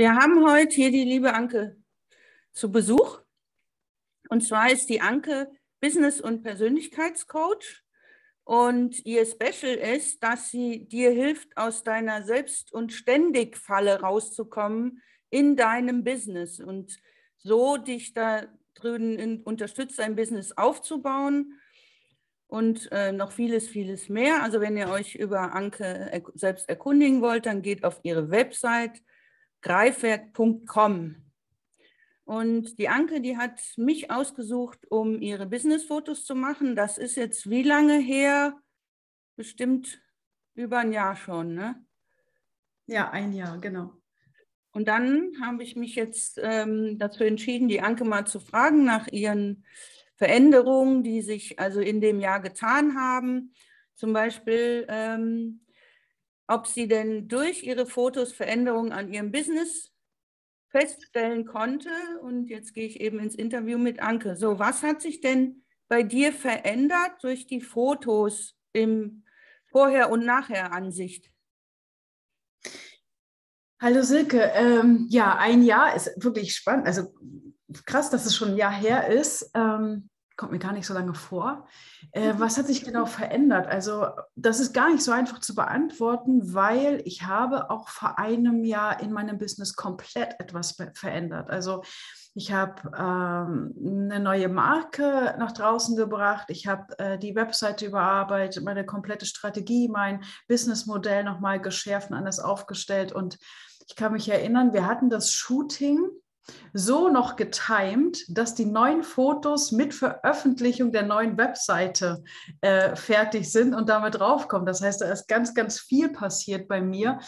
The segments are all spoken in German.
Wir haben heute hier die liebe Anke zu Besuch. Und zwar ist die Anke Business- und Persönlichkeitscoach. Und ihr Special ist, dass sie dir hilft, aus deiner Selbst- und Ständig-Falle rauszukommen in deinem Business und so dich da drüben unterstützt, ein Business aufzubauen und äh, noch vieles, vieles mehr. Also wenn ihr euch über Anke selbst erkundigen wollt, dann geht auf ihre Website greifwerk.com. Und die Anke, die hat mich ausgesucht, um ihre Businessfotos zu machen. Das ist jetzt wie lange her? Bestimmt über ein Jahr schon, ne? Ja, ein Jahr, genau. Und dann habe ich mich jetzt ähm, dazu entschieden, die Anke mal zu fragen nach ihren Veränderungen, die sich also in dem Jahr getan haben. Zum Beispiel, ähm, ob sie denn durch ihre Fotos Veränderungen an ihrem Business feststellen konnte. Und jetzt gehe ich eben ins Interview mit Anke. So, was hat sich denn bei dir verändert durch die Fotos im Vorher- und Nachher-Ansicht? Hallo Silke, ähm, ja, ein Jahr ist wirklich spannend. Also krass, dass es schon ein Jahr her ist. Ähm, kommt mir gar nicht so lange vor. Äh, mhm. was hat sich genau verändert? Also das ist gar nicht so einfach zu beantworten, weil ich habe auch vor einem Jahr in meinem Business komplett etwas verändert. Also ich habe ähm, eine neue Marke nach draußen gebracht. Ich habe äh, die Webseite überarbeitet, meine komplette Strategie, mein Businessmodell nochmal geschärft und anders aufgestellt. Und ich kann mich erinnern, wir hatten das Shooting so noch getimt, dass die neuen Fotos mit Veröffentlichung der neuen Webseite äh, fertig sind und damit draufkommen. Das heißt, da ist ganz, ganz viel passiert bei mir.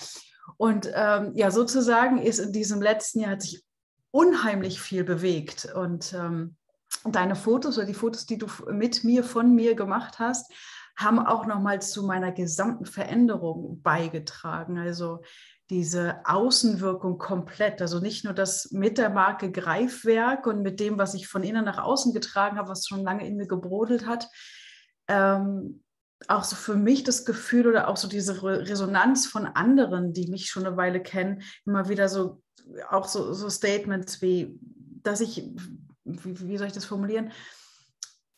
Und ähm, ja, sozusagen ist in diesem letzten Jahr hat sich unheimlich viel bewegt. Und ähm, deine Fotos oder die Fotos, die du mit mir, von mir gemacht hast, haben auch nochmal zu meiner gesamten Veränderung beigetragen. Also diese Außenwirkung komplett. Also nicht nur das mit der Marke Greifwerk und mit dem, was ich von innen nach außen getragen habe, was schon lange in mir gebrodelt hat. Ähm, auch so für mich das Gefühl oder auch so diese Resonanz von anderen, die mich schon eine Weile kennen, immer wieder so, auch so, so Statements wie, dass ich, wie, wie soll ich das formulieren,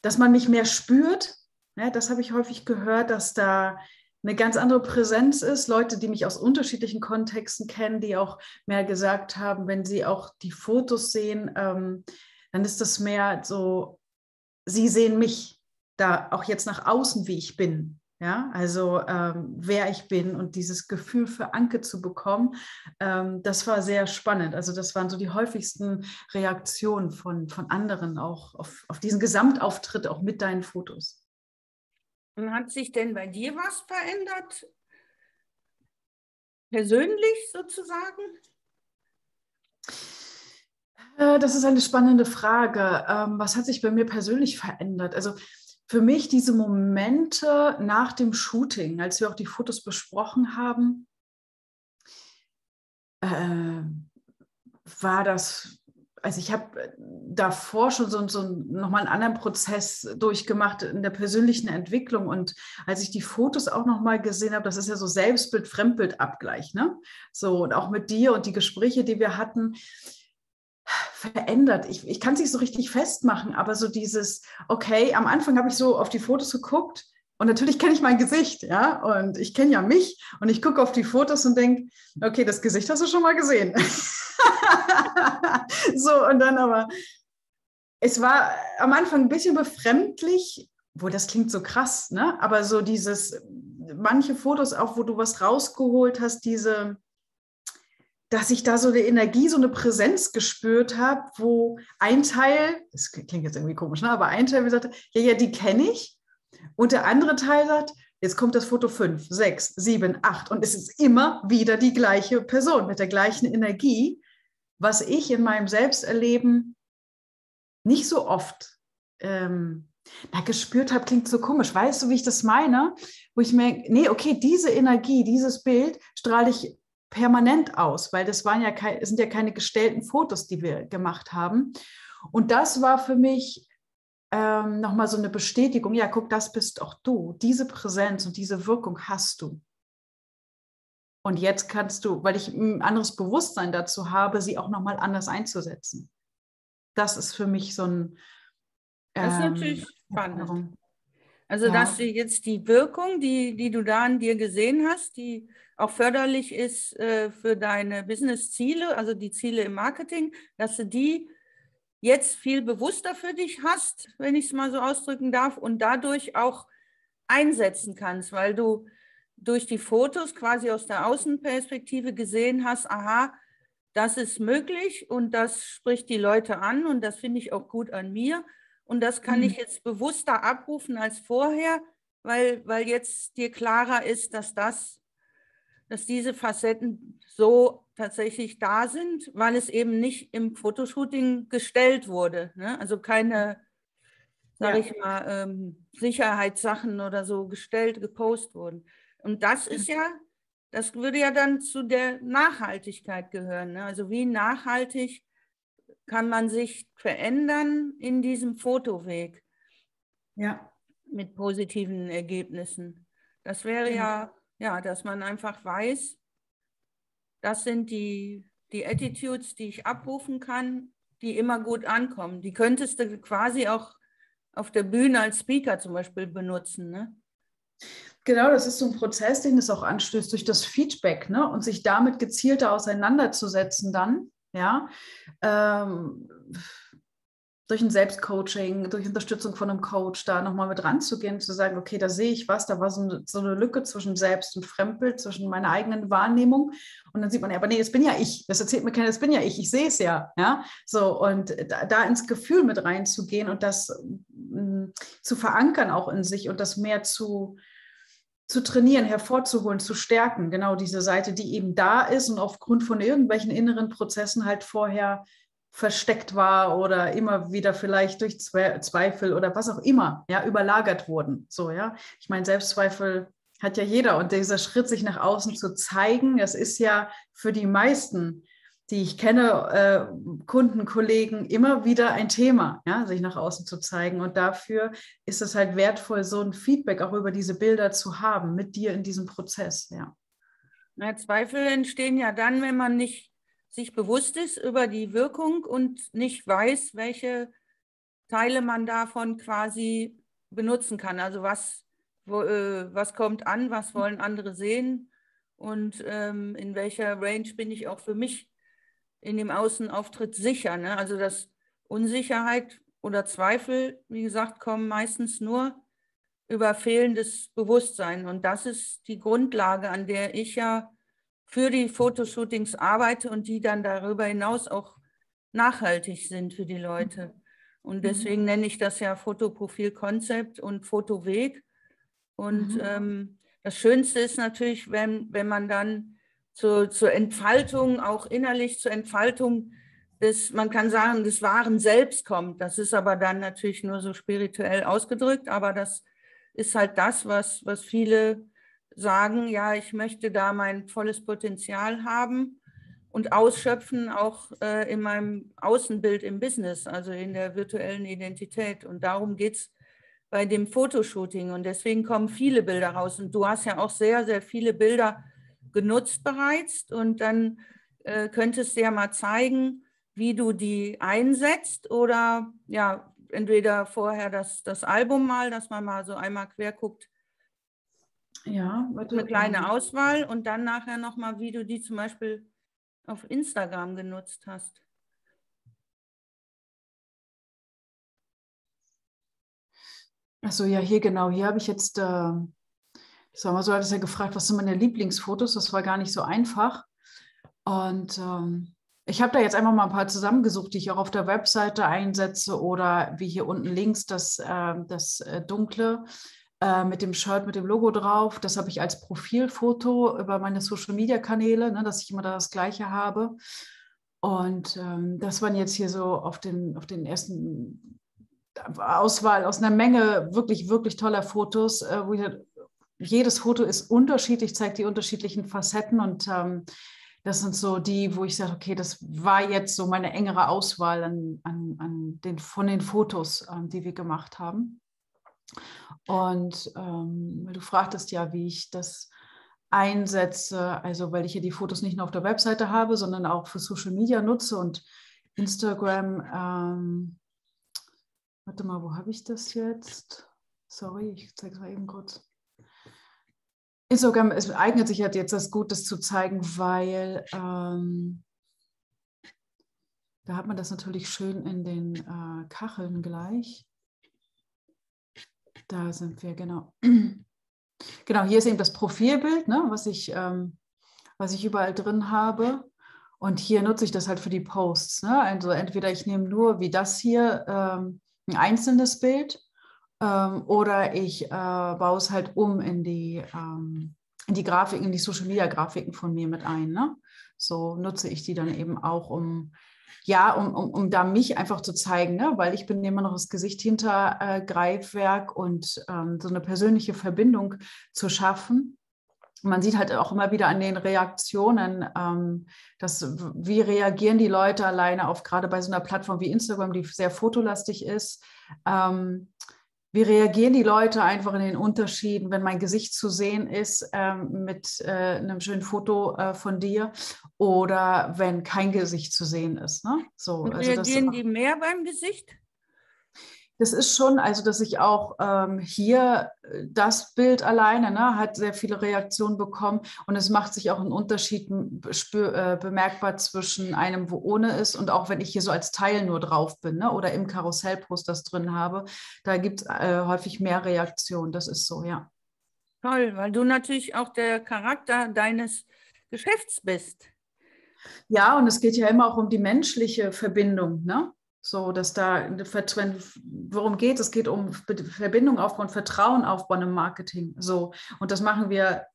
dass man mich mehr spürt. Ja, das habe ich häufig gehört, dass da eine ganz andere Präsenz ist. Leute, die mich aus unterschiedlichen Kontexten kennen, die auch mehr gesagt haben, wenn sie auch die Fotos sehen, ähm, dann ist das mehr so, sie sehen mich da auch jetzt nach außen, wie ich bin. Ja, also ähm, wer ich bin und dieses Gefühl für Anke zu bekommen, ähm, das war sehr spannend. Also das waren so die häufigsten Reaktionen von, von anderen auch auf, auf diesen Gesamtauftritt, auch mit deinen Fotos. Und hat sich denn bei dir was verändert? Persönlich sozusagen? Äh, das ist eine spannende Frage. Ähm, was hat sich bei mir persönlich verändert? Also für mich diese Momente nach dem Shooting, als wir auch die Fotos besprochen haben, äh, war das also ich habe äh, davor schon so, so nochmal einen anderen Prozess durchgemacht in der persönlichen Entwicklung. Und als ich die Fotos auch nochmal gesehen habe, das ist ja so Selbstbild, Fremdbildabgleich, ne? So, und auch mit dir und die Gespräche, die wir hatten, verändert. Ich, ich kann es nicht so richtig festmachen, aber so dieses, okay, am Anfang habe ich so auf die Fotos geguckt und natürlich kenne ich mein Gesicht, ja, und ich kenne ja mich und ich gucke auf die Fotos und denke, okay, das Gesicht hast du schon mal gesehen. so, und dann aber, es war am Anfang ein bisschen befremdlich, wo das klingt so krass, ne? Aber so dieses, manche Fotos auch, wo du was rausgeholt hast, diese, dass ich da so eine Energie, so eine Präsenz gespürt habe, wo ein Teil, das klingt jetzt irgendwie komisch, ne? aber ein Teil mir sagte, ja, ja, die kenne ich. Und der andere Teil sagt, jetzt kommt das Foto 5, 6, 7, 8 und es ist immer wieder die gleiche Person mit der gleichen Energie, was ich in meinem Selbsterleben nicht so oft ähm, na, gespürt habe, klingt so komisch. Weißt du, wie ich das meine? Wo ich mir, nee, okay, diese Energie, dieses Bild strahle ich permanent aus, weil das waren ja sind ja keine gestellten Fotos, die wir gemacht haben. Und das war für mich ähm, nochmal so eine Bestätigung, ja, guck, das bist auch du. Diese Präsenz und diese Wirkung hast du. Und jetzt kannst du, weil ich ein anderes Bewusstsein dazu habe, sie auch nochmal anders einzusetzen. Das ist für mich so ein. Ähm, das ist natürlich ähm, spannend. Also, ja. dass du jetzt die Wirkung, die, die du da an dir gesehen hast, die auch förderlich ist äh, für deine Business-Ziele, also die Ziele im Marketing, dass du die jetzt viel bewusster für dich hast, wenn ich es mal so ausdrücken darf, und dadurch auch einsetzen kannst, weil du durch die Fotos quasi aus der Außenperspektive gesehen hast, aha, das ist möglich und das spricht die Leute an und das finde ich auch gut an mir. Und das kann mhm. ich jetzt bewusster abrufen als vorher, weil, weil jetzt dir klarer ist, dass das, dass diese Facetten so tatsächlich da sind, weil es eben nicht im Fotoshooting gestellt wurde. Ne? Also keine, sage ja. ich mal, ähm, Sicherheitssachen oder so gestellt, gepostet wurden. Und das ist ja, das würde ja dann zu der Nachhaltigkeit gehören. Ne? Also wie nachhaltig kann man sich verändern in diesem Fotoweg? Ja. Mit positiven Ergebnissen. Das wäre ja, ja, dass man einfach weiß, das sind die, die Attitudes, die ich abrufen kann, die immer gut ankommen. Die könntest du quasi auch auf der Bühne als Speaker zum Beispiel benutzen. Ne? Genau, das ist so ein Prozess, den es auch anstößt durch das Feedback ne? und sich damit gezielter auseinanderzusetzen dann, ja, ähm, durch ein Selbstcoaching, durch Unterstützung von einem Coach da nochmal mit ranzugehen, zu sagen, okay, da sehe ich was, da war so eine, so eine Lücke zwischen Selbst und Fremdbild, zwischen meiner eigenen Wahrnehmung. Und dann sieht man, ja, aber nee, das bin ja ich. Das erzählt mir keiner, das bin ja ich, ich sehe es ja. ja? So, und da, da, ins Gefühl mit reinzugehen und das mh, mm, zu verankern auch in sich und das mehr zu, zu trainieren, hervorzuholen, zu stärken. Genau diese Seite, die eben da ist und aufgrund von irgendwelchen inneren Prozessen halt vorher versteckt war oder immer wieder vielleicht durch Zweifel oder was auch immer, ja, überlagert wurden. So, ja. Ich meine, Selbstzweifel hat ja jeder und dieser Schritt, sich nach außen zu zeigen, das ist ja für die meisten die ich kenne, äh, Kunden, Kollegen, immer wieder ein Thema, ja, sich nach außen zu zeigen. Und dafür ist es halt wertvoll, so ein Feedback auch über diese Bilder zu haben, mit dir in diesem Prozess, ja. Na, Zweifel entstehen ja dann, wenn man nicht sich bewusst ist über die Wirkung und nicht weiß, welche Teile man davon quasi benutzen kann. Also was, wo, äh, was kommt an, was wollen andere sehen und ähm, in welcher Range bin ich auch für mich in dem Außenauftritt sicher. Ne? Also dass Unsicherheit oder Zweifel, wie gesagt, kommen meistens nur über fehlendes Bewusstsein. Und das ist die Grundlage, an der ich ja für die Fotoshootings arbeite und die dann darüber hinaus auch nachhaltig sind für die Leute. Und mhm. deswegen nenne ich das ja Fotoprofilkonzept und Fotoweg. Und mhm. ähm, das Schönste ist natürlich, wenn, wenn man dann zur, zur Entfaltung, auch innerlich zur Entfaltung des, man kann sagen, des wahren Selbst kommt. Das ist aber dann natürlich nur so spirituell ausgedrückt, aber das ist halt das, was, was viele sagen, ja, ich möchte da mein volles Potenzial haben und ausschöpfen, auch äh, in meinem Außenbild im Business, also in der virtuellen Identität. Und darum geht es bei dem Fotoshooting. Und deswegen kommen viele Bilder raus. Und du hast ja auch sehr, sehr viele Bilder genutzt bereits und dann äh, könntest du ja mal zeigen, wie du die einsetzt oder ja, entweder vorher das, das Album mal, dass man mal so einmal quer guckt. Ja, eine kleine Auswahl und dann nachher nochmal, wie du die zum Beispiel auf Instagram genutzt hast. Achso, ja, hier genau. Hier habe ich jetzt äh, Sag mal, so hat es ja gefragt, was sind meine Lieblingsfotos? Das war gar nicht so einfach. Und ähm, ich habe da jetzt einfach mal ein paar zusammengesucht, die ich auch auf der Webseite einsetze oder wie hier unten links das, äh, das äh, dunkle äh, mit dem Shirt mit dem Logo drauf. Das habe ich als Profilfoto über meine Social-Media-Kanäle, ne, dass ich immer da das Gleiche habe. Und ähm, das waren jetzt hier so auf den, auf den ersten Auswahl aus einer Menge wirklich, wirklich toller Fotos, äh, wo ich jedes Foto ist unterschiedlich, zeigt die unterschiedlichen Facetten und ähm, das sind so die, wo ich sage, okay, das war jetzt so meine engere Auswahl an, an, an den, von den Fotos, ähm, die wir gemacht haben. Und ähm, du fragtest ja, wie ich das einsetze, also weil ich hier die Fotos nicht nur auf der Webseite habe, sondern auch für Social Media nutze und Instagram. Ähm, warte mal, wo habe ich das jetzt? Sorry, ich zeige es mal eben kurz. Instagram es eignet sich halt jetzt das Gutes zu zeigen, weil ähm, da hat man das natürlich schön in den äh, Kacheln gleich. Da sind wir, genau. Genau, hier ist eben das Profilbild, ne, was, ich, ähm, was ich überall drin habe. Und hier nutze ich das halt für die Posts. Ne? Also entweder ich nehme nur wie das hier ähm, ein einzelnes Bild ähm, oder ich äh, baue es halt um in die, ähm, in die Grafiken, in die Social Media Grafiken von mir mit ein. Ne? So nutze ich die dann eben auch, um ja, um, um, um da mich einfach zu zeigen, ne? weil ich bin immer noch das Gesicht hinter äh, Greifwerk und ähm, so eine persönliche Verbindung zu schaffen. Man sieht halt auch immer wieder an den Reaktionen, ähm, dass, wie reagieren die Leute alleine auf, gerade bei so einer Plattform wie Instagram, die sehr fotolastig ist. Ähm, wie reagieren die Leute einfach in den Unterschieden, wenn mein Gesicht zu sehen ist ähm, mit äh, einem schönen Foto äh, von dir oder wenn kein Gesicht zu sehen ist? Ne? So, also reagieren die mehr beim Gesicht? Das ist schon, also dass ich auch ähm, hier äh, das Bild alleine ne, hat sehr viele Reaktionen bekommen und es macht sich auch ein Unterschied spür, äh, bemerkbar zwischen einem, wo ohne ist und auch wenn ich hier so als Teil nur drauf bin ne, oder im Karussellpost das drin habe, da gibt es äh, häufig mehr Reaktionen. Das ist so, ja. Toll, weil du natürlich auch der Charakter deines Geschäfts bist. Ja, und es geht ja immer auch um die menschliche Verbindung. Ne? So, dass da, worum geht es? Es geht um Verbindung aufbauen, Vertrauen aufbauen im Marketing. So, und das machen wir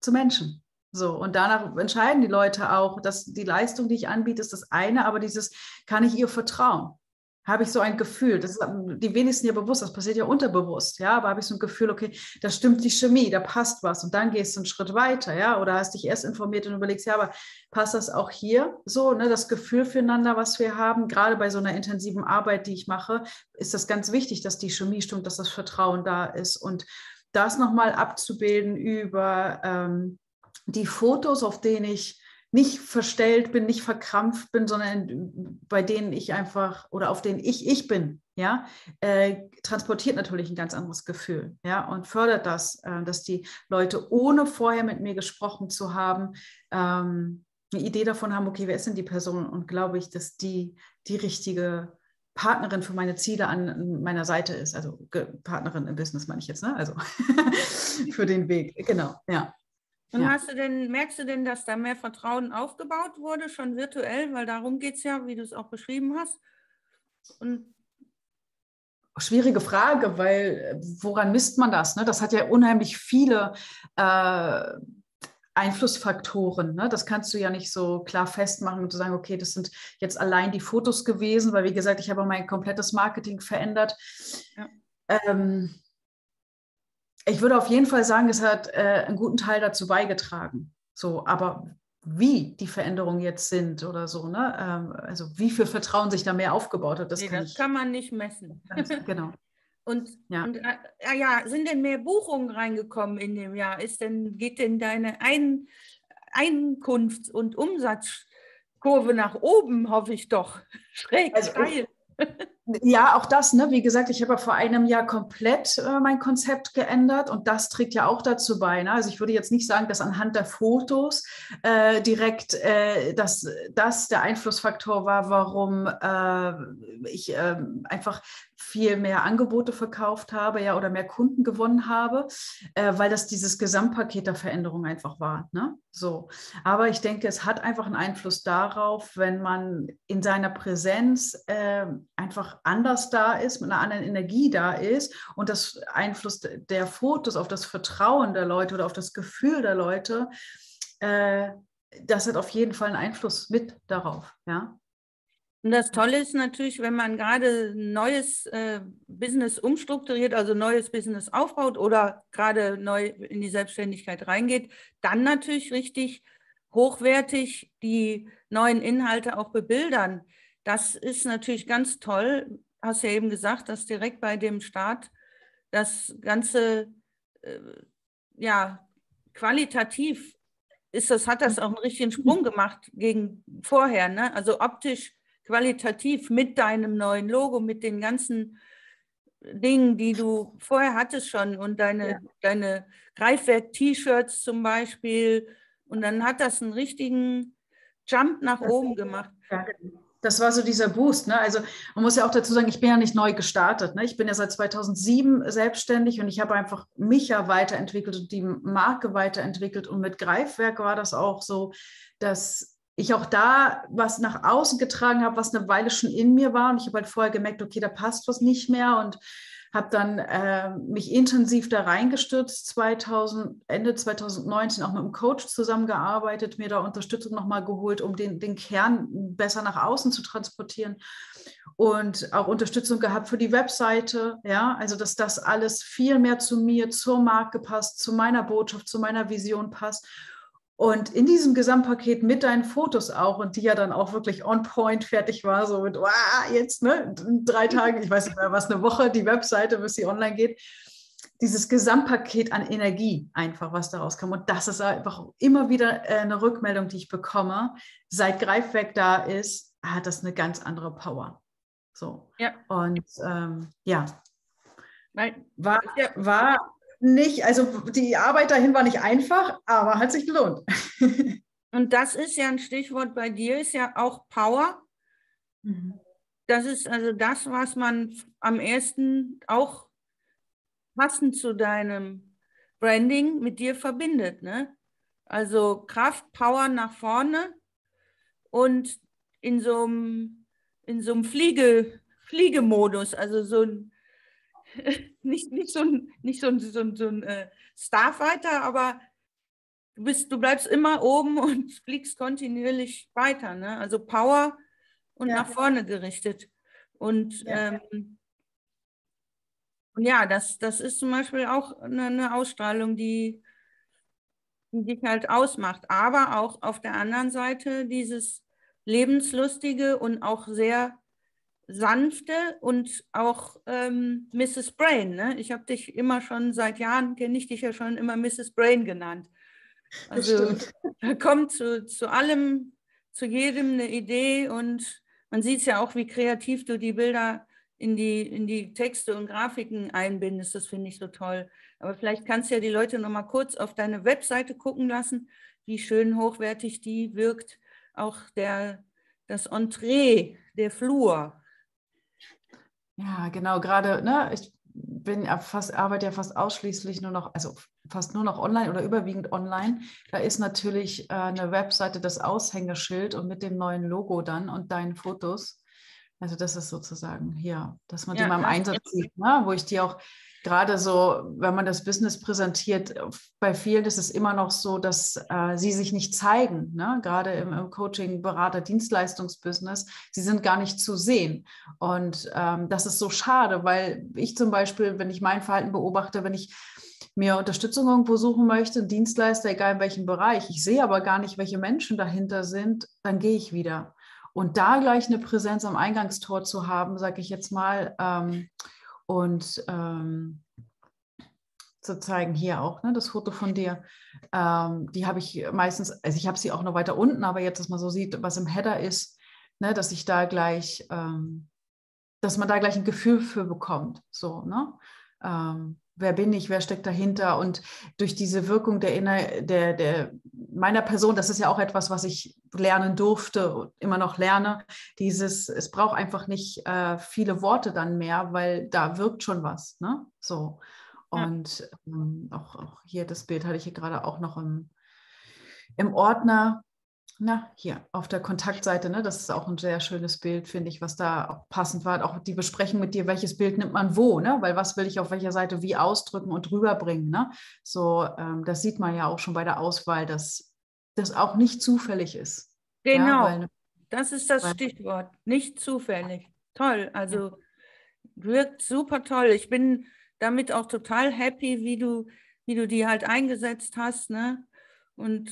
zu Menschen. So, und danach entscheiden die Leute auch, dass die Leistung, die ich anbiete, ist das eine, aber dieses, kann ich ihr vertrauen? Habe ich so ein Gefühl, das ist die wenigsten ja bewusst, das passiert ja unterbewusst, ja, aber habe ich so ein Gefühl, okay, da stimmt die Chemie, da passt was und dann gehst du einen Schritt weiter, ja, oder hast dich erst informiert und überlegst, ja, aber passt das auch hier so, ne, das Gefühl füreinander, was wir haben, gerade bei so einer intensiven Arbeit, die ich mache, ist das ganz wichtig, dass die Chemie stimmt, dass das Vertrauen da ist und das nochmal abzubilden über ähm, die Fotos, auf denen ich nicht verstellt bin, nicht verkrampft bin, sondern bei denen ich einfach oder auf denen ich ich bin, ja, äh, transportiert natürlich ein ganz anderes Gefühl, ja, und fördert das, äh, dass die Leute ohne vorher mit mir gesprochen zu haben, ähm, eine Idee davon haben, okay, wer ist denn die Person? Und glaube ich, dass die die richtige Partnerin für meine Ziele an meiner Seite ist. Also Partnerin im Business meine ich jetzt, ne? Also für den Weg, genau, ja. Und ja. hast du denn, merkst du denn, dass da mehr Vertrauen aufgebaut wurde, schon virtuell? Weil darum geht es ja, wie du es auch beschrieben hast. Und Schwierige Frage, weil woran misst man das? Ne? Das hat ja unheimlich viele äh, Einflussfaktoren. Ne? Das kannst du ja nicht so klar festmachen und zu sagen, okay, das sind jetzt allein die Fotos gewesen, weil wie gesagt, ich habe mein komplettes Marketing verändert. Ja. Ähm, ich würde auf jeden Fall sagen, es hat äh, einen guten Teil dazu beigetragen. So, aber wie die Veränderungen jetzt sind oder so, ne? Ähm, also wie viel Vertrauen sich da mehr aufgebaut hat, das, nee, kann, das kann, man nicht messen. Genau. und, ja. und äh, ja, sind denn mehr Buchungen reingekommen in dem Jahr? Ist denn, geht denn deine Ein Einkunfts- und Umsatzkurve nach oben, hoffe ich doch, schräg also steil? Ja, auch das, ne? wie gesagt, ich habe ja vor einem Jahr komplett äh, mein Konzept geändert und das trägt ja auch dazu bei. Ne? Also ich würde jetzt nicht sagen, dass anhand der Fotos äh, direkt äh, dass das der Einflussfaktor war, warum äh, ich ähm, einfach viel mehr Angebote verkauft habe, ja, oder mehr Kunden gewonnen habe, äh, weil das dieses Gesamtpaket der Veränderung einfach war. Ne? So. Aber ich denke, es hat einfach einen Einfluss darauf, wenn man in seiner Präsenz äh, einfach anders da ist, mit einer anderen Energie da ist und das Einfluss der Fotos auf das Vertrauen der Leute oder auf das Gefühl der Leute, äh, das hat auf jeden Fall einen Einfluss mit darauf. Ja. Und das Tolle ist natürlich, wenn man gerade ein neues äh, Business umstrukturiert, also neues Business aufbaut oder gerade neu in die Selbstständigkeit reingeht, dann natürlich richtig hochwertig die neuen Inhalte auch bebildern. Das ist natürlich ganz toll. Hast ja eben gesagt, dass direkt bei dem Start das Ganze äh, ja, qualitativ ist das, hat das auch einen richtigen Sprung gemacht gegen vorher. Ne? Also optisch, qualitativ mit deinem neuen Logo, mit den ganzen Dingen, die du vorher hattest schon und deine, ja. deine Greifwerk-T-Shirts zum Beispiel. Und dann hat das einen richtigen Jump nach das oben gemacht. Ja. Das war so dieser Boost. Ne? Also man muss ja auch dazu sagen, ich bin ja nicht neu gestartet. Ne? Ich bin ja seit 2007 selbstständig und ich habe einfach mich ja weiterentwickelt und die Marke weiterentwickelt. Und mit Greifwerk war das auch so, dass ich auch da was nach außen getragen habe, was eine Weile schon in mir war. Und ich habe halt vorher gemerkt, okay, da passt was nicht mehr. Und habe dann äh, mich intensiv da reingestürzt, 2000, Ende 2019 auch mit einem Coach zusammengearbeitet, mir da Unterstützung nochmal geholt, um den, den Kern besser nach außen zu transportieren und auch Unterstützung gehabt für die Webseite, ja, also dass das alles viel mehr zu mir, zur Marke passt, zu meiner Botschaft, zu meiner Vision passt und in diesem Gesamtpaket mit deinen Fotos auch und die ja dann auch wirklich on point fertig war, so mit, wow, jetzt, ne, drei Tage, ich weiß nicht mehr, was eine Woche, die Webseite, bis sie online geht. Dieses Gesamtpaket an Energie einfach, was daraus kam. Und das ist einfach immer wieder äh, eine Rückmeldung, die ich bekomme. Seit Greifwerk da ist, hat das eine ganz andere Power. So. Ja. Und ähm, ja. War, war nicht, also die Arbeit dahin war nicht einfach, aber hat sich gelohnt. Und das ist ja ein Stichwort bei dir, ist ja auch Power. Mhm. Das ist also das, was man am ersten auch passend zu deinem Branding mit dir verbindet. Ne? Also Kraft, Power nach vorne und in so einem, in so einem Fliege, Fliegemodus, also so ein nicht, nicht so ein, nicht so ein, so ein, so ein äh, Starfighter, aber du, bist, du bleibst immer oben und fliegst kontinuierlich weiter. Ne? Also Power und ja. nach vorne gerichtet. Und ja, ähm, und ja das, das ist zum Beispiel auch eine, eine Ausstrahlung, die, die dich halt ausmacht. Aber auch auf der anderen Seite dieses lebenslustige und auch sehr sanfte und auch ähm, Mrs. Brain. Ne? Ich habe dich immer schon, seit Jahren kenne ich dich ja schon immer Mrs. Brain genannt. Also da kommt zu, zu allem, zu jedem eine Idee und man sieht es ja auch, wie kreativ du die Bilder in die, in die Texte und Grafiken einbindest. Das finde ich so toll. Aber vielleicht kannst du ja die Leute noch mal kurz auf deine Webseite gucken lassen, wie schön hochwertig die wirkt. Auch der, das Entree, der Flur, ja, genau, gerade, ne, ich bin ja fast, arbeite ja fast ausschließlich nur noch, also fast nur noch online oder überwiegend online. Da ist natürlich äh, eine Webseite das Aushängeschild und mit dem neuen Logo dann und deinen Fotos. Also das ist sozusagen hier, dass man ja, die mal im Einsatz sieht, ne? wo ich die auch gerade so, wenn man das Business präsentiert, bei vielen ist es immer noch so, dass äh, sie sich nicht zeigen, ne? gerade im, im Coaching, Berater, Dienstleistungsbusiness, sie sind gar nicht zu sehen. Und ähm, das ist so schade, weil ich zum Beispiel, wenn ich mein Verhalten beobachte, wenn ich mir Unterstützung irgendwo suchen möchte, ein Dienstleister, egal in welchem Bereich, ich sehe aber gar nicht, welche Menschen dahinter sind, dann gehe ich wieder. Und da gleich eine Präsenz am Eingangstor zu haben, sage ich jetzt mal, ähm, und ähm, zu zeigen, hier auch, ne, das Foto von dir, ähm, die habe ich meistens, also ich habe sie auch noch weiter unten, aber jetzt, dass man so sieht, was im Header ist, ne, dass ich da gleich, ähm, dass man da gleich ein Gefühl für bekommt, so, ne? Ähm, wer bin ich, wer steckt dahinter und durch diese Wirkung der, der, der meiner Person, das ist ja auch etwas, was ich lernen durfte, immer noch lerne, dieses, es braucht einfach nicht äh, viele Worte dann mehr, weil da wirkt schon was, ne? So. Und ja. ähm, auch, auch, hier das Bild hatte ich hier gerade auch noch im, im Ordner. Na, hier auf der Kontaktseite, ne, das ist auch ein sehr schönes Bild, finde ich, was da auch passend war. Auch die Besprechung mit dir, welches Bild nimmt man wo, ne? Weil was will ich auf welcher Seite wie ausdrücken und rüberbringen, ne? So, ähm, das sieht man ja auch schon bei der Auswahl, dass das auch nicht zufällig ist. Genau, ja, weil, das ist das weil, Stichwort, nicht zufällig. Toll, also wirkt super toll. Ich bin damit auch total happy, wie du, wie du die halt eingesetzt hast, ne? Und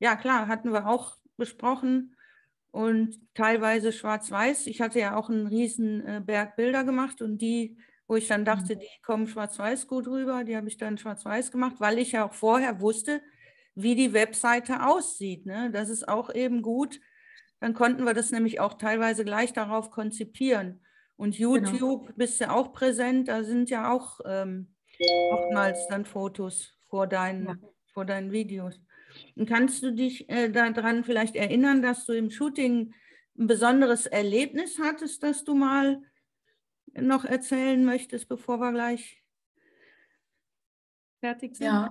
ja, klar, hatten wir auch besprochen und teilweise schwarz-weiß. Ich hatte ja auch einen riesen äh, Berg Bilder gemacht und die, wo ich dann dachte, mhm. die kommen schwarz-weiß gut rüber, die habe ich dann schwarz-weiß gemacht, weil ich ja auch vorher wusste, wie die Webseite aussieht. Ne? Das ist auch eben gut. Dann konnten wir das nämlich auch teilweise gleich darauf konzipieren. Und genau. YouTube genau. bist du auch präsent, da sind ja auch ähm, oftmals dann Fotos vor deinen, ja. vor deinen Videos. Und kannst du dich äh, daran vielleicht erinnern, dass du im Shooting ein besonderes Erlebnis hattest, das du mal noch erzählen möchtest, bevor wir gleich fertig sind? Ja,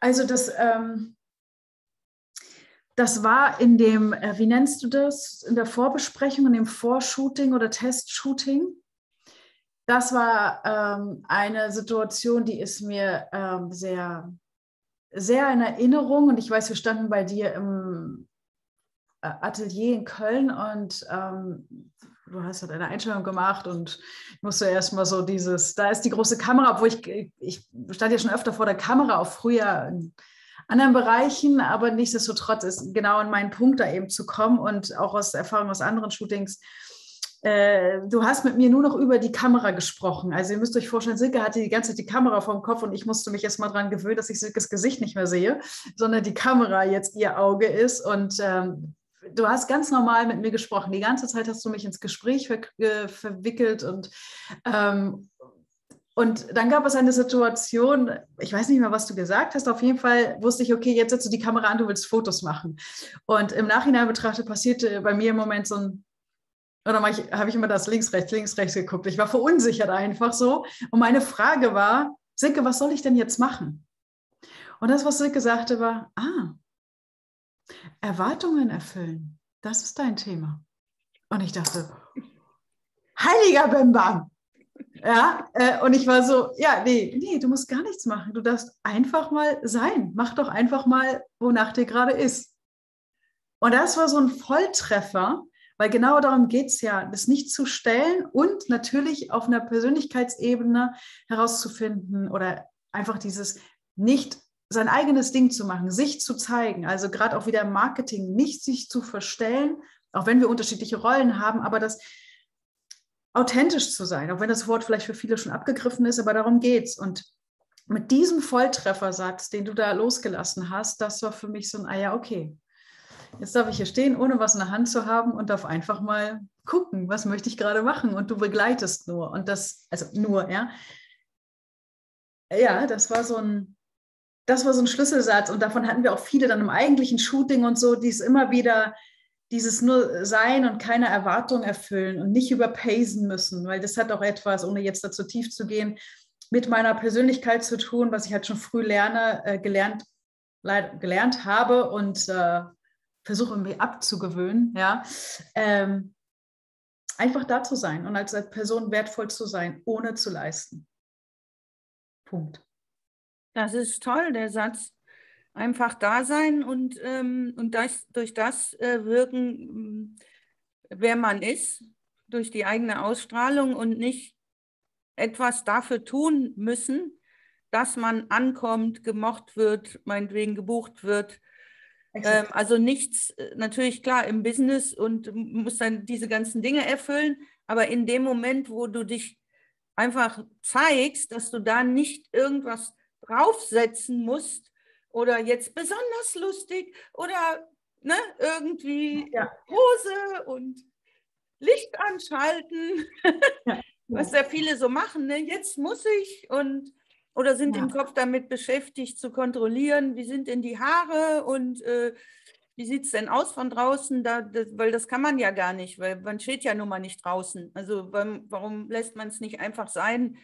also das, ähm, das war in dem, äh, wie nennst du das, in der Vorbesprechung, in dem Vorshooting oder Testshooting. Das war ähm, eine Situation, die ist mir ähm, sehr, sehr in Erinnerung. Und ich weiß, wir standen bei dir im äh, Atelier in Köln und ähm, du hast halt eine Einstellung gemacht und ich musste erstmal so dieses, da ist die große Kamera, obwohl ich, ich stand ja schon öfter vor der Kamera, auch früher in anderen Bereichen, aber nichtsdestotrotz ist genau an meinen Punkt da eben zu kommen und auch aus Erfahrung aus anderen Shootings. Äh, du hast mit mir nur noch über die Kamera gesprochen. Also ihr müsst euch vorstellen, Silke hatte die ganze Zeit die Kamera vor dem Kopf und ich musste mich erstmal daran gewöhnen, dass ich Silkes Gesicht nicht mehr sehe, sondern die Kamera jetzt ihr Auge ist. Und ähm, du hast ganz normal mit mir gesprochen. Die ganze Zeit hast du mich ins Gespräch ver verwickelt und ähm, und dann gab es eine Situation, ich weiß nicht mehr, was du gesagt hast, auf jeden Fall wusste ich, okay, jetzt setzt du die Kamera an, du willst Fotos machen. Und im Nachhinein betrachtet passierte bei mir im Moment so ein, oder habe ich immer das links, rechts, links, rechts geguckt. Ich war verunsichert einfach so. Und meine Frage war, Silke, was soll ich denn jetzt machen? Und das, was Silke sagte, war, ah, Erwartungen erfüllen, das ist dein Thema. Und ich dachte, heiliger Bimbam. Ja, äh, und ich war so, ja, nee, nee, du musst gar nichts machen. Du darfst einfach mal sein. Mach doch einfach mal, wonach dir gerade ist. Und das war so ein Volltreffer, weil genau darum geht es ja, das nicht zu stellen und natürlich auf einer Persönlichkeitsebene herauszufinden oder einfach dieses nicht sein eigenes Ding zu machen, sich zu zeigen, also gerade auch wieder im Marketing, nicht sich zu verstellen, auch wenn wir unterschiedliche Rollen haben, aber das authentisch zu sein, auch wenn das Wort vielleicht für viele schon abgegriffen ist, aber darum geht's. Und mit diesem Volltreffersatz, den du da losgelassen hast, das war für mich so ein, ah ja, okay, jetzt darf ich hier stehen, ohne was in der Hand zu haben und darf einfach mal gucken, was möchte ich gerade machen und du begleitest nur und das, also nur, ja. Ja, das war so ein, das war so ein Schlüsselsatz und davon hatten wir auch viele dann im eigentlichen Shooting und so, die es immer wieder dieses nur sein und keine Erwartung erfüllen und nicht überpacen müssen, weil das hat auch etwas, ohne jetzt dazu tief zu gehen, mit meiner Persönlichkeit zu tun, was ich halt schon früh lerne, äh, gelernt, gelernt habe und äh, versuche mir abzugewöhnen, ja. Ähm, einfach da zu sein und als Person wertvoll zu sein, ohne zu leisten. Punkt. Das ist toll, der Satz. Einfach da sein und, ähm, und das, durch das äh, wirken, wer man ist, durch die eigene Ausstrahlung und nicht etwas dafür tun müssen, dass man ankommt, gemocht wird, meinetwegen gebucht wird. Ähm, also nichts, äh, natürlich klar im Business und muss dann diese ganzen Dinge erfüllen, aber in dem Moment, wo du dich einfach zeigst, dass du da nicht irgendwas draufsetzen musst oder jetzt besonders lustig oder ne, irgendwie ja. Hose und Licht anschalten, ja. was ja viele so machen. Ne? Jetzt muss ich und oder sind ja. im Kopf damit beschäftigt zu kontrollieren, wie sind denn die Haare und äh, wie sieht es denn aus von draußen? Da, das, weil das kann man ja gar nicht, weil man steht ja nun mal nicht draußen. Also warum, warum lässt man es nicht einfach sein,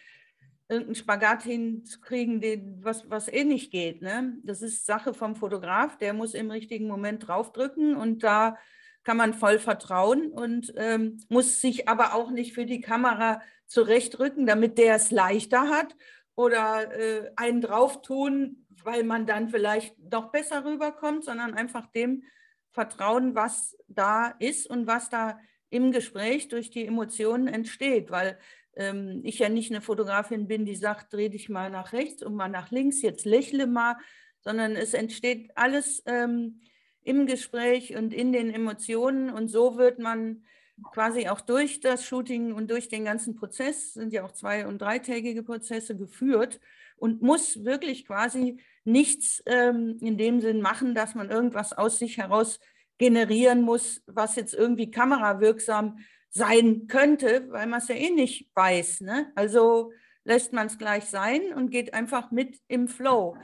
irgendeinen Spagat hinzukriegen, den, was, was eh nicht geht. Ne? Das ist Sache vom Fotograf, der muss im richtigen Moment draufdrücken und da kann man voll vertrauen und ähm, muss sich aber auch nicht für die Kamera zurechtrücken, damit der es leichter hat oder äh, einen drauf tun, weil man dann vielleicht noch besser rüberkommt, sondern einfach dem vertrauen, was da ist und was da im Gespräch durch die Emotionen entsteht, weil ähm, ich ja nicht eine Fotografin bin, die sagt, dreh dich mal nach rechts und mal nach links, jetzt lächle mal, sondern es entsteht alles ähm, im Gespräch und in den Emotionen. Und so wird man quasi auch durch das Shooting und durch den ganzen Prozess, sind ja auch zwei- und dreitägige Prozesse geführt und muss wirklich quasi nichts ähm, in dem Sinn machen, dass man irgendwas aus sich heraus generieren muss, was jetzt irgendwie kamerawirksam sein könnte, weil man es ja eh nicht weiß. Ne? Also lässt man es gleich sein und geht einfach mit im Flow.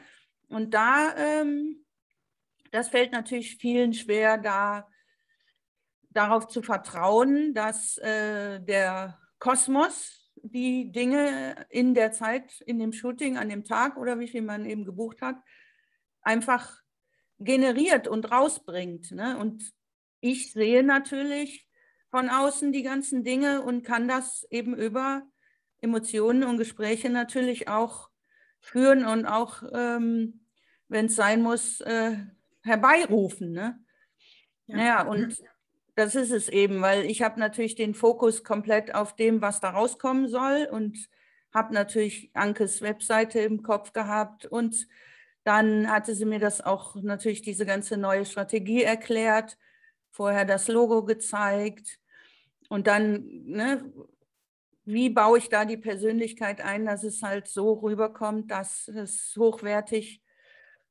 Und da, ähm, das fällt natürlich vielen schwer, da darauf zu vertrauen, dass äh, der Kosmos die Dinge in der Zeit, in dem Shooting, an dem Tag oder wie viel man eben gebucht hat, einfach generiert und rausbringt. Ne? Und ich sehe natürlich von außen die ganzen Dinge und kann das eben über Emotionen und Gespräche natürlich auch führen und auch, ähm, wenn es sein muss, äh, herbeirufen. Ne? Ja. Naja, und das ist es eben, weil ich habe natürlich den Fokus komplett auf dem, was da rauskommen soll und habe natürlich Ankes Webseite im Kopf gehabt und dann hatte sie mir das auch natürlich diese ganze neue Strategie erklärt, vorher das Logo gezeigt und dann, ne, wie baue ich da die Persönlichkeit ein, dass es halt so rüberkommt, dass es hochwertig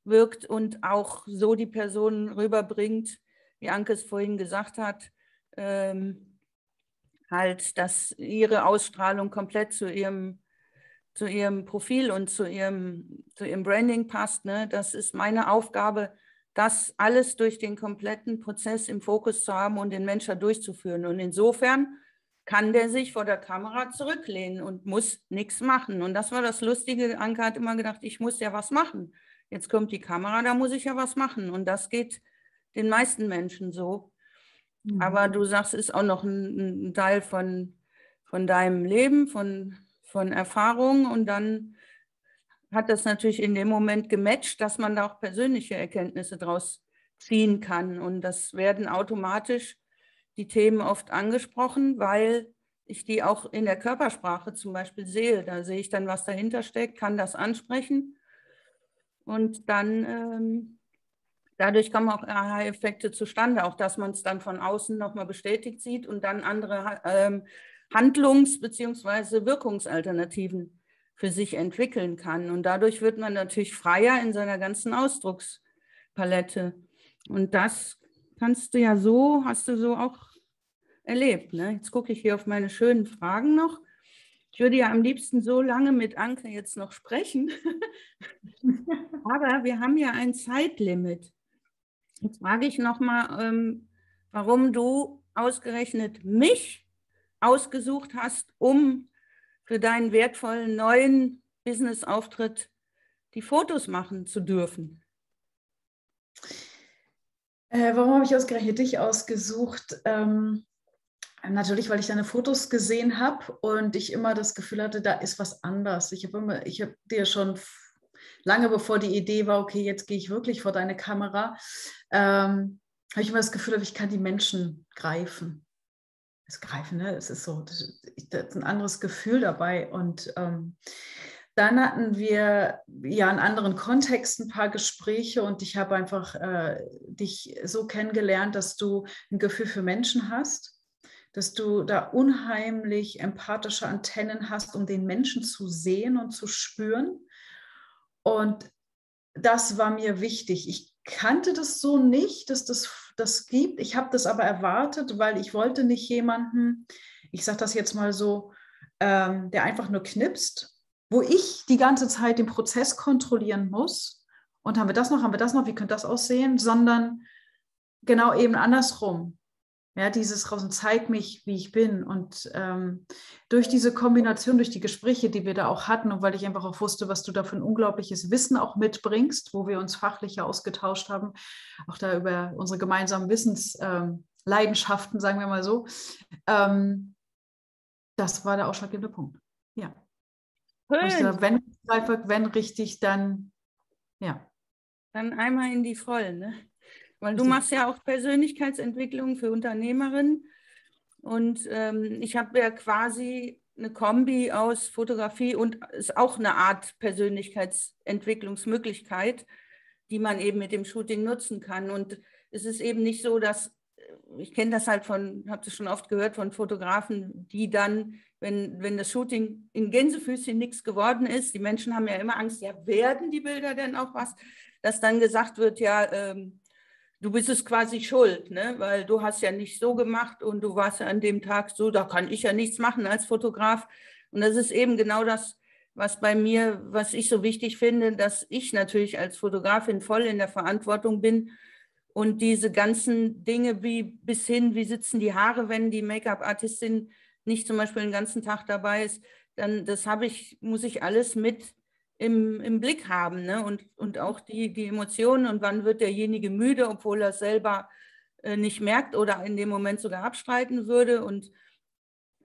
wirkt und auch so die Person rüberbringt, wie Anke es vorhin gesagt hat, ähm, halt, dass ihre Ausstrahlung komplett zu ihrem, zu ihrem Profil und zu ihrem, zu ihrem Branding passt. Ne? Das ist meine Aufgabe, das alles durch den kompletten Prozess im Fokus zu haben und den Menschen durchzuführen. Und insofern kann der sich vor der Kamera zurücklehnen und muss nichts machen. Und das war das Lustige. Anke hat immer gedacht, ich muss ja was machen. Jetzt kommt die Kamera, da muss ich ja was machen. Und das geht den meisten Menschen so. Mhm. Aber du sagst, es ist auch noch ein, ein, Teil von, von deinem Leben, von, von Erfahrungen und dann hat das natürlich in dem Moment gematcht, dass man da auch persönliche Erkenntnisse draus ziehen kann. Und das werden automatisch die Themen oft angesprochen, weil ich die auch in der Körpersprache zum Beispiel sehe. Da sehe ich dann, was dahinter steckt, kann das ansprechen. Und dann ähm, dadurch kommen auch Aha-Effekte zustande, auch dass man es dann von außen nochmal bestätigt sieht und dann andere ähm, Handlungs- bzw. Wirkungsalternativen für sich entwickeln kann. Und dadurch wird man natürlich freier in seiner ganzen Ausdruckspalette. Und das kannst du ja so, hast du so auch erlebt. Ne? Jetzt gucke ich hier auf meine schönen Fragen noch. Ich würde ja am liebsten so lange mit Anke jetzt noch sprechen. Aber wir haben ja ein Zeitlimit. Jetzt frage ich nochmal, ähm, warum du ausgerechnet mich ausgesucht hast, um für deinen wertvollen neuen Business-Auftritt die Fotos machen zu dürfen. Äh, warum habe ich ausgerechnet dich ausgesucht? Ähm, natürlich, weil ich deine Fotos gesehen habe und ich immer das Gefühl hatte, da ist was anders. Ich habe immer, ich habe dir schon lange bevor die Idee war, okay, jetzt gehe ich wirklich vor deine Kamera, ähm, habe ich immer das Gefühl, ich kann die Menschen greifen. Das Greifen, ne? Es ist so, das ist ein anderes Gefühl dabei. Und ähm, dann hatten wir ja in anderen Kontexten ein paar Gespräche und ich habe einfach äh, dich so kennengelernt, dass du ein Gefühl für Menschen hast, dass du da unheimlich empathische Antennen hast, um den Menschen zu sehen und zu spüren. Und das war mir wichtig. Ich kannte das so nicht, dass das das gibt. Ich habe das aber erwartet, weil ich wollte nicht jemanden, ich sage das jetzt mal so, ähm, der einfach nur knipst, wo ich die ganze Zeit den Prozess kontrollieren muss. Und haben wir das noch, haben wir das noch, wie könnte das aussehen, sondern genau eben andersrum. Ja, dieses raus und zeig mich, wie ich bin. Und ähm, durch diese Kombination, durch die Gespräche, die wir da auch hatten und weil ich einfach auch wusste, was du da für ein unglaubliches Wissen auch mitbringst, wo wir uns fachlich ausgetauscht haben, auch da über unsere gemeinsamen Wissensleidenschaften, ähm, sagen wir mal so, ähm, das war der ausschlaggebende Punkt. Ja. Gesagt, wenn, wenn richtig, dann ja. Dann einmal in die Vollen. Ne? Weil du machst ja auch Persönlichkeitsentwicklung für Unternehmerinnen. Und ähm, ich habe ja quasi eine Kombi aus Fotografie und ist auch eine Art Persönlichkeitsentwicklungsmöglichkeit, die man eben mit dem Shooting nutzen kann. Und es ist eben nicht so, dass ich kenne das halt von, habe das schon oft gehört von Fotografen, die dann, wenn, wenn das Shooting in Gänsefüßchen nichts geworden ist, die Menschen haben ja immer Angst, ja, werden die Bilder denn auch was, dass dann gesagt wird, ja, ähm, du bist es quasi schuld, ne? weil du hast ja nicht so gemacht und du warst ja an dem Tag so, da kann ich ja nichts machen als Fotograf. Und das ist eben genau das, was bei mir, was ich so wichtig finde, dass ich natürlich als Fotografin voll in der Verantwortung bin und diese ganzen Dinge wie bis hin, wie sitzen die Haare, wenn die Make-up-Artistin nicht zum Beispiel den ganzen Tag dabei ist, dann das habe ich, muss ich alles mit im, im Blick haben ne? und, und auch die, die Emotionen und wann wird derjenige müde, obwohl er es selber äh, nicht merkt oder in dem Moment sogar abstreiten würde. Und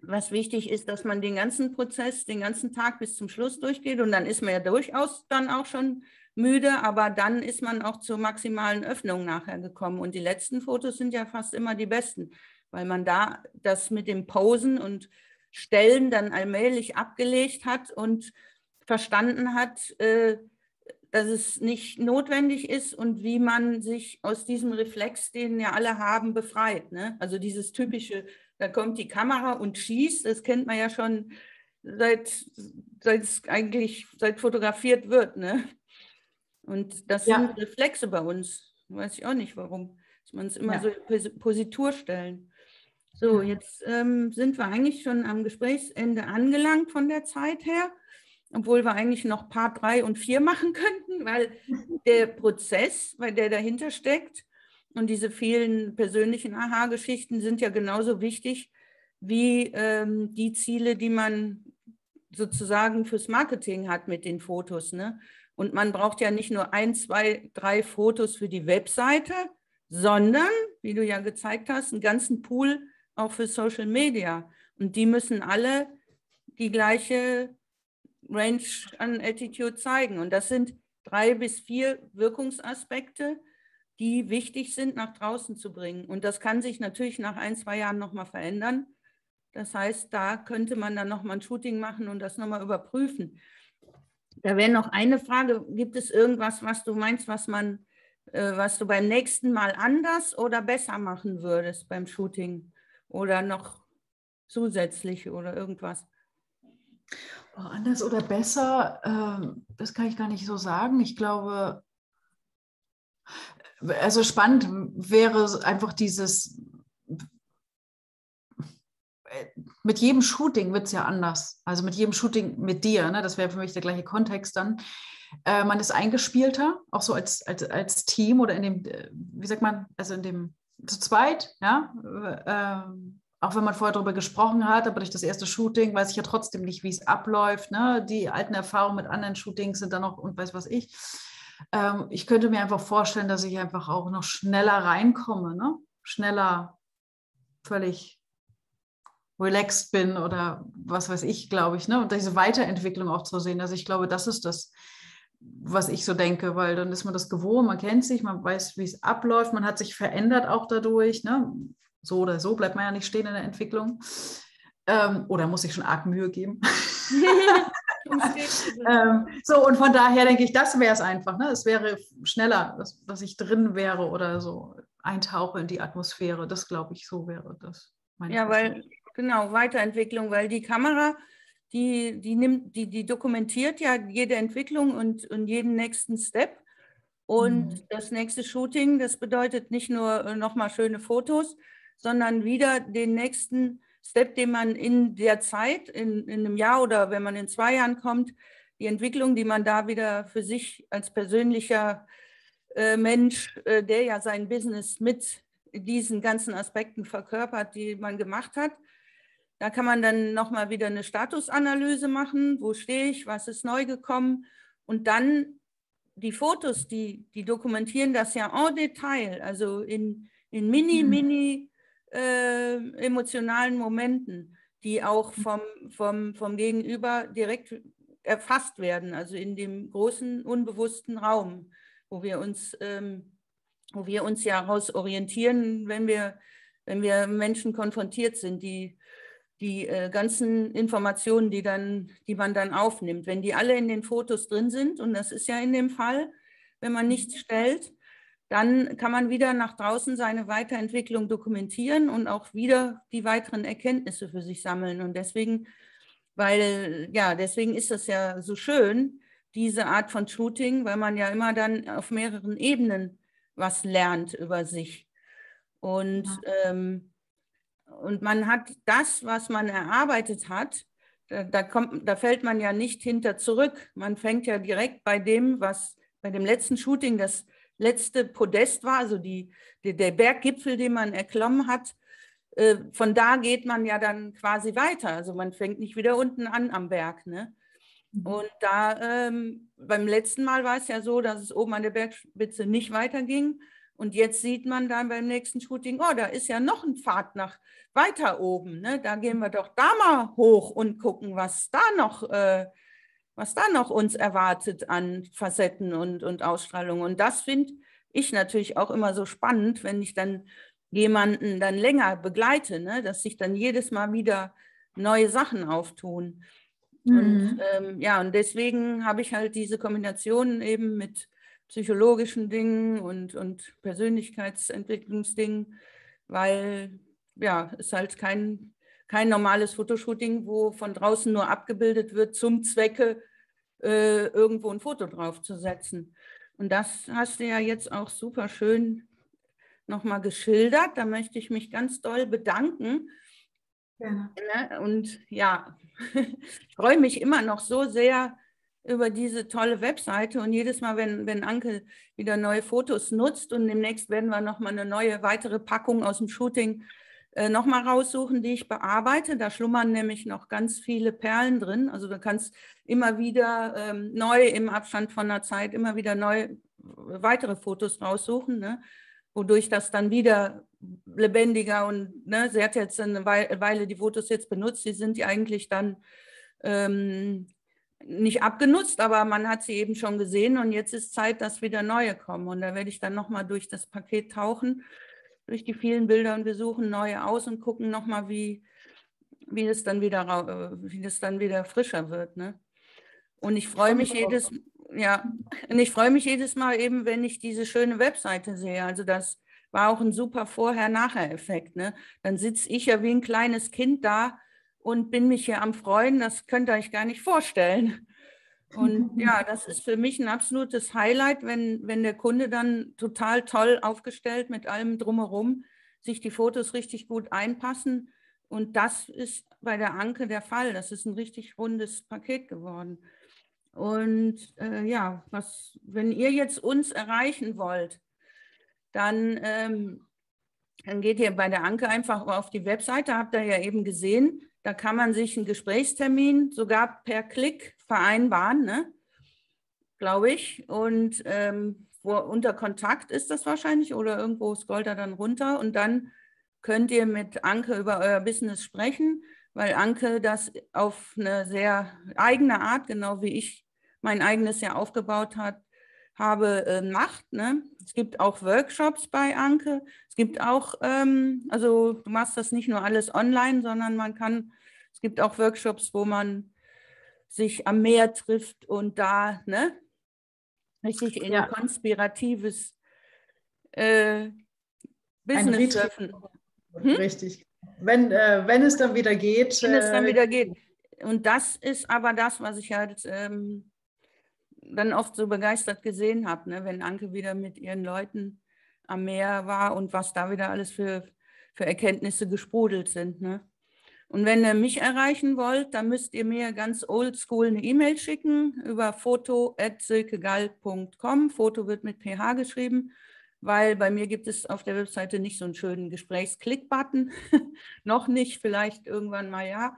was wichtig ist, dass man den ganzen Prozess, den ganzen Tag bis zum Schluss durchgeht und dann ist man ja durchaus dann auch schon müde, aber dann ist man auch zur maximalen Öffnung nachher gekommen. Und die letzten Fotos sind ja fast immer die besten, weil man da das mit dem Posen und Stellen dann allmählich abgelegt hat und verstanden hat, äh, dass es nicht notwendig ist und wie man sich aus diesem Reflex, den ja alle haben, befreit. Ne? Also dieses typische, da kommt die Kamera und schießt, das kennt man ja schon seit, seit es eigentlich seit fotografiert wird. Ne? Und das ja. sind Reflexe bei uns. Weiß ich auch nicht warum. Dass man es immer ja. so in Positur stellen. So, jetzt ähm, sind wir eigentlich schon am Gesprächsende angelangt von der Zeit her obwohl wir eigentlich noch Part 3 und 4 machen könnten, weil der Prozess, weil der dahinter steckt und diese vielen persönlichen Aha-Geschichten sind ja genauso wichtig wie ähm, die Ziele, die man sozusagen fürs Marketing hat mit den Fotos. Ne? Und man braucht ja nicht nur ein, zwei, drei Fotos für die Webseite, sondern, wie du ja gezeigt hast, einen ganzen Pool auch für Social Media. Und die müssen alle die gleiche Range an Attitude zeigen. Und das sind drei bis vier Wirkungsaspekte, die wichtig sind, nach draußen zu bringen. Und das kann sich natürlich nach ein, zwei Jahren nochmal verändern. Das heißt, da könnte man dann nochmal ein Shooting machen und das nochmal überprüfen. Da wäre noch eine Frage, gibt es irgendwas, was du meinst, was man, äh, was du beim nächsten Mal anders oder besser machen würdest beim Shooting? Oder noch zusätzlich oder irgendwas? Anders oder besser, ähm, das kann ich gar nicht so sagen. Ich glaube, also spannend wäre einfach dieses, mit jedem Shooting wird es ja anders. Also mit jedem Shooting mit dir, ne? das wäre für mich der gleiche Kontext dann. Äh, man ist eingespielter, auch so als, als, als Team oder in dem, äh, wie sagt man, also in dem zu zweit, ja. Äh, auch wenn man vorher darüber gesprochen hat, aber durch das erste Shooting weiß ich ja trotzdem nicht, wie es abläuft. Ne? Die alten Erfahrungen mit anderen Shootings sind dann noch und weiß was ich. Ähm, ich könnte mir einfach vorstellen, dass ich einfach auch noch schneller reinkomme, ne? schneller völlig relaxed bin oder was weiß ich, glaube ich. Ne? Und diese Weiterentwicklung auch zu sehen. Also ich glaube, das ist das, was ich so denke, weil dann ist man das gewohnt, man kennt sich, man weiß, wie es abläuft, man hat sich verändert auch dadurch. Ne? So oder so bleibt man ja nicht stehen in der Entwicklung. Ähm, oder muss ich schon arg Mühe geben? ähm, so, und von daher denke ich, das wäre es einfach. Ne? Es wäre schneller, dass, dass ich drin wäre oder so eintauche in die Atmosphäre. Das glaube ich, so wäre das. ja, weil, genau, Weiterentwicklung, weil die Kamera, die, die nimmt, die, die dokumentiert ja jede Entwicklung und, und jeden nächsten Step. Und mhm. das nächste Shooting, das bedeutet nicht nur äh, nochmal schöne Fotos, sondern wieder den nächsten Step, den man in der Zeit, in, in einem Jahr oder wenn man in zwei Jahren kommt, die Entwicklung, die man da wieder für sich als persönlicher äh, Mensch, äh, der ja sein Business mit diesen ganzen Aspekten verkörpert, die man gemacht hat. Da kann man dann nochmal wieder eine Statusanalyse machen. Wo stehe ich? Was ist neu gekommen? Und dann die Fotos, die, die dokumentieren das ja en Detail, also in, in mini, mhm. mini äh, emotionalen Momenten, die auch mhm. vom, vom, vom Gegenüber direkt erfasst werden, also in dem großen unbewussten Raum, wo wir uns, ähm, wo wir uns ja heraus orientieren, wenn wir, wenn wir Menschen konfrontiert sind, die, die äh, ganzen Informationen, die, dann, die man dann aufnimmt, wenn die alle in den Fotos drin sind, und das ist ja in dem Fall, wenn man nichts mhm. stellt, dann kann man wieder nach draußen seine Weiterentwicklung dokumentieren und auch wieder die weiteren Erkenntnisse für sich sammeln. Und deswegen, weil, ja, deswegen ist das ja so schön, diese Art von Shooting, weil man ja immer dann auf mehreren Ebenen was lernt über sich. Und, ja. ähm, und man hat das, was man erarbeitet hat, da, da, kommt, da fällt man ja nicht hinter zurück. Man fängt ja direkt bei dem, was bei dem letzten Shooting das letzte Podest war, also die, die, der Berggipfel, den man erklommen hat, äh, von da geht man ja dann quasi weiter. Also man fängt nicht wieder unten an am Berg. Ne? Mhm. Und da ähm, beim letzten Mal war es ja so, dass es oben an der Bergspitze nicht weiterging. Und jetzt sieht man dann beim nächsten Shooting, oh, da ist ja noch ein Pfad nach weiter oben. Ne? Da gehen wir doch da mal hoch und gucken, was da noch äh, was da noch uns erwartet an Facetten und, und Ausstrahlung. Und das finde ich natürlich auch immer so spannend, wenn ich dann jemanden dann länger begleite, ne? dass sich dann jedes Mal wieder neue Sachen auftun. Mhm. Und ähm, ja, und deswegen habe ich halt diese Kombination eben mit psychologischen Dingen und, und Persönlichkeitsentwicklungsdingen, weil ja, es halt kein kein normales Fotoshooting, wo von draußen nur abgebildet wird zum Zwecke, äh, irgendwo ein Foto draufzusetzen. Und das hast du ja jetzt auch super schön nochmal geschildert. Da möchte ich mich ganz doll bedanken. Ja. Ne, und ja, ich freue mich immer noch so sehr über diese tolle Webseite und jedes Mal, wenn, wenn Anke wieder neue Fotos nutzt und demnächst werden wir nochmal eine neue weitere Packung aus dem Shooting äh, nochmal raussuchen, die ich bearbeite. Da schlummern nämlich noch ganz viele Perlen drin. Also du kannst immer wieder ähm, neu im Abstand von der Zeit immer wieder neu weitere Fotos raussuchen, ne? wodurch das dann wieder lebendiger und ne, sie hat jetzt eine Weile die Fotos jetzt benutzt, die sind die eigentlich dann ähm, nicht abgenutzt, aber man hat sie eben schon gesehen und jetzt ist Zeit, dass wieder neue kommen. Und da werde ich dann nochmal durch das Paket tauchen durch die vielen Bilder und wir suchen neue aus und gucken nochmal, wie, wie, das dann wieder, äh, wie das dann wieder frischer wird. Ne? Und ich freue mich jedes, ja, und ich freue mich jedes Mal eben, wenn ich diese schöne Webseite sehe. Also das war auch ein super Vorher-Nachher-Effekt. Ne? Dann sitze ich ja wie ein kleines Kind da und bin mich hier am Freuen. Das könnt ihr euch gar nicht vorstellen. Und ja, das ist für mich ein absolutes Highlight, wenn, wenn der Kunde dann total toll aufgestellt mit allem drumherum sich die Fotos richtig gut einpassen. Und das ist bei der Anke der Fall. Das ist ein richtig rundes Paket geworden. Und äh, ja, was, wenn ihr jetzt uns erreichen wollt, dann, ähm, dann geht ihr bei der Anke einfach auf die Webseite, habt ihr ja eben gesehen. Da kann man sich einen Gesprächstermin sogar per Klick vereinbaren, ne? glaube ich. Und ähm, wo, unter Kontakt ist das wahrscheinlich oder irgendwo scrollt er dann runter und dann könnt ihr mit Anke über euer Business sprechen, weil Anke das auf eine sehr eigene Art, genau wie ich mein eigenes ja aufgebaut hat, habe, äh, macht. Ne? Es gibt auch Workshops bei Anke. Es gibt auch, ähm, also du machst das nicht nur alles online, sondern man kann es gibt auch Workshops, wo man sich am Meer trifft und da ne, richtig in ja. konspiratives äh, Business treffen. Hm? Richtig. Wenn, äh, wenn es dann wieder geht. Wenn es dann äh, wieder geht. Und das ist aber das, was ich halt ähm, dann oft so begeistert gesehen habe, ne? wenn Anke wieder mit ihren Leuten am Meer war und was da wieder alles für, für Erkenntnisse gesprudelt sind. Ne? Und wenn ihr mich erreichen wollt, dann müsst ihr mir ganz oldschool eine E-Mail schicken über foto.silkegall.com. Foto wird mit PH geschrieben, weil bei mir gibt es auf der Webseite nicht so einen schönen Gesprächsklick-Button. Noch nicht, vielleicht irgendwann mal ja.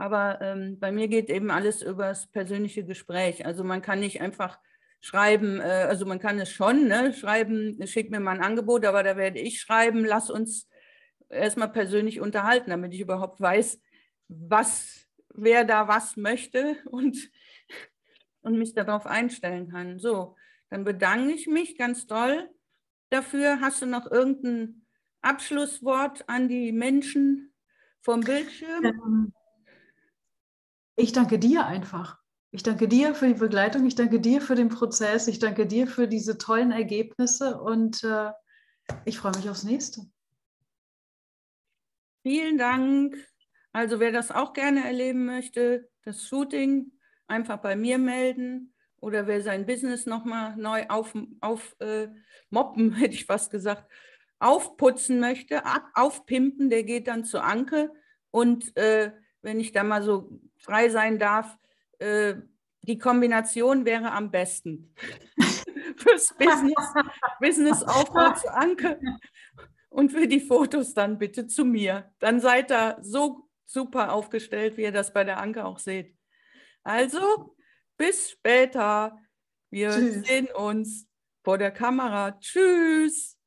Aber ähm, bei mir geht eben alles über das persönliche Gespräch. Also man kann nicht einfach schreiben, äh, also man kann es schon ne, schreiben, schick mir mal ein Angebot, aber da werde ich schreiben, lass uns erstmal persönlich unterhalten, damit ich überhaupt weiß, was, wer da was möchte und, und mich darauf einstellen kann. So, dann bedanke ich mich ganz doll dafür. Hast du noch irgendein Abschlusswort an die Menschen vom Bildschirm? Ich danke dir einfach. Ich danke dir für die Begleitung, ich danke dir für den Prozess, ich danke dir für diese tollen Ergebnisse und äh, ich freue mich aufs nächste. Vielen Dank. Also wer das auch gerne erleben möchte, das Shooting, einfach bei mir melden. Oder wer sein Business nochmal neu auf, auf äh, hätte ich fast gesagt, aufputzen möchte, aufpimpen, der geht dann zu Anke. Und äh, wenn ich da mal so frei sein darf, äh, die Kombination wäre am besten fürs Business, Businessaufbau zu Anke und für die Fotos dann bitte zu mir. Dann seid ihr so super aufgestellt, wie ihr das bei der Anke auch seht. Also, bis später. Wir Tschüss. sehen uns vor der Kamera. Tschüss.